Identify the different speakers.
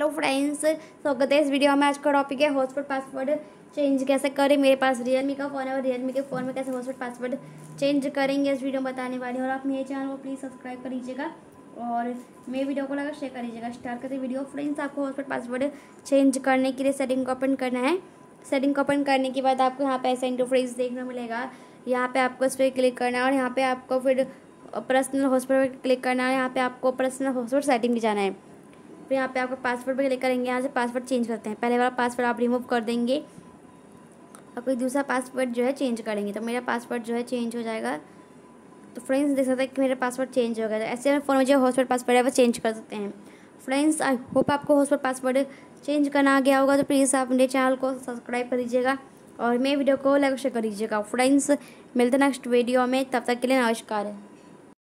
Speaker 1: Hello friends, स्वागत है इस वीडियो में। आज का टॉपिक है हॉटस्पॉट पासवर्ड चेंज कैसे करें? मेरे पास रियलमी का फ़ोन है और रियलमी के फ़ोन में कैसे हॉटस्पॉट पासवर्ड चेंज करेंगे इस वीडियो में बताने वाली और आप मेरे चैनल को प्लीज़ सब्सक्राइब कर लीजिएगा और मेरे वीडियो को लगा शेयर कर लीजिएगा। स्टार्ट करते वीडियो। फ्रेंड्स आपको हॉटस्पॉट पासवर्ड चेंज करने के लिए सेटिंग को ओपन करना है। सेटिंग को ओपन करने के बाद आपको यहाँ पे ऐसा इंटरफ्रेस देखने मिलेगा। यहाँ पे आपको इस पर क्लिक करना है और यहाँ पे आपको फिर पर्सनल हॉस्पिटल पर क्लिक करना है। यहाँ पे आपको पर्सनल हॉस्पिटल सेटिंग भी जाना है। फिर यहाँ पे आपको पासवर्ड क्लिक करेंगे, यहाँ से पासवर्ड चेंज करते हैं। पहले वाला पासवर्ड आप रिमूव कर देंगे। और कोई दूसरा पासवर्ड जो है चेंज करेंगे। तो मेरा पासवर्ड जो है चेंज हो जाएगा। तो फ्रेंड्स देख सकते हैं कि मेरा पासवर्ड चेंज हो गया। ऐसे में फ़ोन में जो हॉस्पिटल पासवर्ड है, वो चेंज कर सकते हैं। फ्रेंड्स आई होप आपको हॉस्पिटल पासवर्ड चेंज करना आ गया होगा। तो प्लीज़ आप मेरे चैनल को सब्सक्राइब कर लीजिएगा और मेरे वीडियो को लाइक शेयर कर लीजिएगा फ्रेंड्स मिलते हैं नेक्स्ट वीडियो में। तब तक के लिए नमस्कार।